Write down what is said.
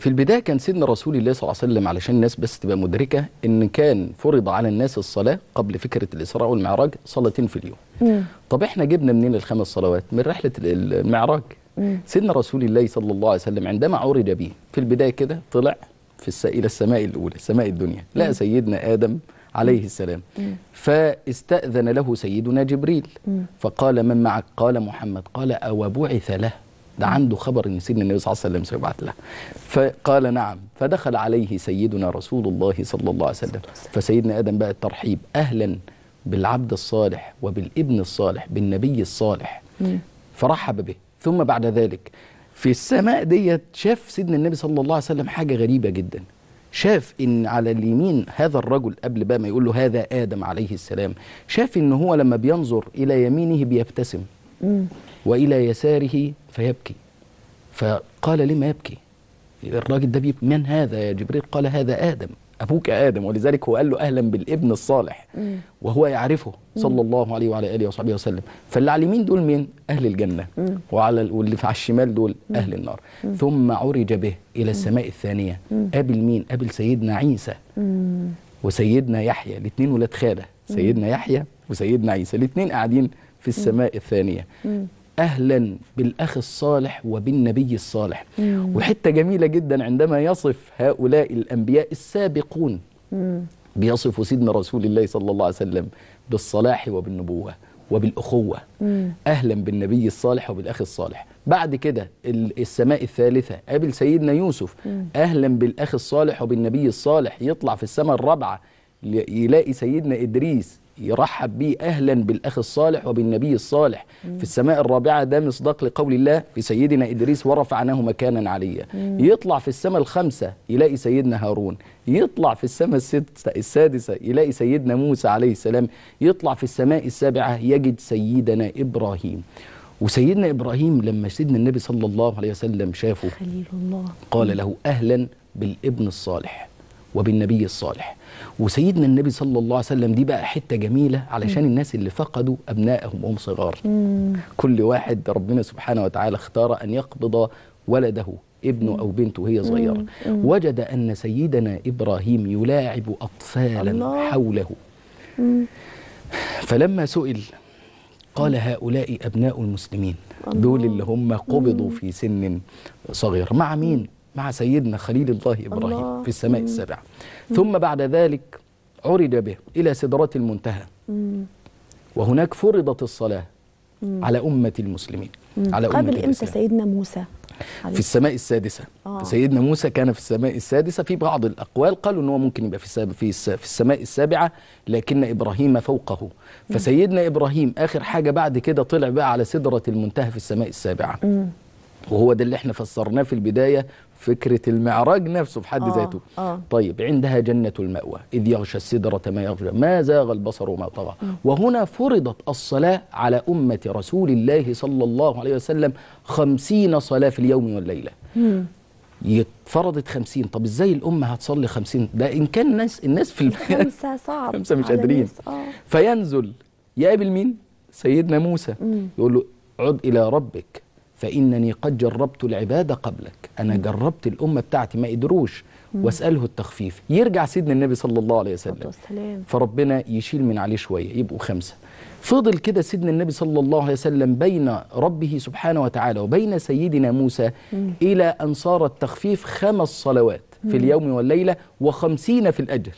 في البداية كان سيدنا رسول الله صلى الله عليه وسلم علشان الناس بس تبقى مدركة إن كان فرض على الناس الصلاة قبل فكرة الإسراء والمعراج صلاتين في اليوم. مم. طب إحنا جبنا منين الخمس صلوات؟ من رحلة ال- المعراج. سيدنا رسول الله صلى الله عليه وسلم عندما عرج به في البداية كده طلع في الس... إلى السماء الأولى، سماء الدنيا، لقى سيدنا آدم عليه السلام. فاستأذن له سيدنا جبريل فقال من معك؟ قال محمد، قال أو بعث له؟ ده عنده خبر ان سيدنا النبي صلى الله عليه وسلم سيبعث له. فقال نعم فدخل عليه سيدنا رسول الله صلى الله عليه وسلم. فسيدنا آدم بقى الترحيب أهلا بالعبد الصالح وبالابن الصالح بالنبي الصالح. فرحب به. ثم بعد ذلك في السماء ديت شاف سيدنا النبي صلى الله عليه وسلم حاجة غريبة جدا. شاف إن على اليمين هذا الرجل قبل بقى ما يقول له هذا آدم عليه السلام شاف إن هو لما بينظر إلى يمينه بيبتسم. وإلى يساره فيبكي. فقال لما يبكي؟ الراجل ده بيبكي من هذا يا جبريل؟ قال هذا آدم أبوك آدم. ولذلك هو قال له أهلا بالابن الصالح. وهو يعرفه صلى الله عليه وعلى آله وصحبه وسلم. فاللي على اليمين دول مين أهل الجنة. وعلى ال- واللي على الشمال دول أهل النار. ثم عرج به إلى السماء الثانية. قابل مين قابل سيدنا عيسى. وسيدنا يحيى. الاثنين ولاد خالة. سيدنا يحيى وسيدنا عيسى. الاثنين قاعدين في السماء الثانية. أهلا بالأخ الصالح وبالنبي الصالح. وحتة جميلة جدا عندما يصف هؤلاء الأنبياء السابقون. بيصف سيدنا رسول الله صلى الله عليه وسلم بالصلاح وبالنبوة وبالأخوة. أهلا بالنبي الصالح وبالأخ الصالح. بعد كده ال- السماء الثالثة قابل سيدنا يوسف. أهلا بالأخ الصالح وبالنبي الصالح. يطلع في السماء الرابعة يلاقي سيدنا إدريس يرحب بيه أهلا بالأخ الصالح وبالنبي الصالح. في السماء الرابعة ده مصداق لقول الله في سيدنا إدريس ورفعناه مكانا عليا. يطلع في السماء الخامسة يلاقي سيدنا هارون. يطلع في السماء السادسة يلاقي سيدنا موسى عليه السلام. يطلع في السماء السابعة يجد سيدنا إبراهيم. وسيدنا إبراهيم لما سيدنا النبي صلى الله عليه وسلم شافه خليل الله. قال له أهلا بالابن الصالح. وبالنبي الصالح. وسيدنا النبي صلى الله عليه وسلم دي بقى حتة جميلة علشان الناس اللي فقدوا أبنائهم وهم صغار. كل واحد ربنا سبحانه وتعالى اختار أن يقبض ولده ابنه أو بنته وهي صغيرة. وجد أن سيدنا إبراهيم يلاعب اطفالا الله. حوله. فلما سئل قال هؤلاء أبناء المسلمين. دول اللي هم قبضوا في سن صغير. مع مين؟ مع سيدنا خليل الله إبراهيم الله. في السماء السابعة. ثم بعد ذلك عرج به إلى سدرة المنتهى. وهناك فرضت الصلاة على أمة المسلمين. على أمة إمتى الإسلام. سيدنا موسى؟ في السماء السادسة. آه. سيدنا موسى كان في السماء السادسة في بعض الأقوال قالوا أنه ممكن يبقى في في, الس- في السماء السابعة لكن إبراهيم فوقه. فسيدنا إبراهيم آخر حاجة بعد كده طلع بقى على سدرة المنتهى في السماء السابعة. وهو ده اللي إحنا فسرناه في البداية فكرة المعراج نفسه في حد آه، ذاته. آه. طيب عندها جنة المأوى إذ يغشى السدرة ما يغشى ما زاغ البصر وما طغى. وهنا فرضت الصلاة على أمة رسول الله صلى الله عليه وسلم خمسين صلاة في اليوم والليلة. فرضت خمسين. طب إزاي الأمة هتصلي خمسين؟ ده إن كان الناس الناس في خمسة صعب خمسة مش قادرين. آه. فينزل يقابل مين؟ سيدنا موسى. يقول له عد إلى ربك. فإنني قد جربت العبادة قبلك. أنا جربت الأمة بتاعتي ما قدروش واسأله التخفيف. يرجع سيدنا النبي صلى الله عليه وسلم. والسلام. فربنا يشيل من عليه شوية يبقوا خمسة. فضل كده سيدنا النبي صلى الله عليه وسلم بين ربه سبحانه وتعالى وبين سيدنا موسى إلى أن صار التخفيف خمس صلوات في اليوم والليلة وخمسين في الأجر.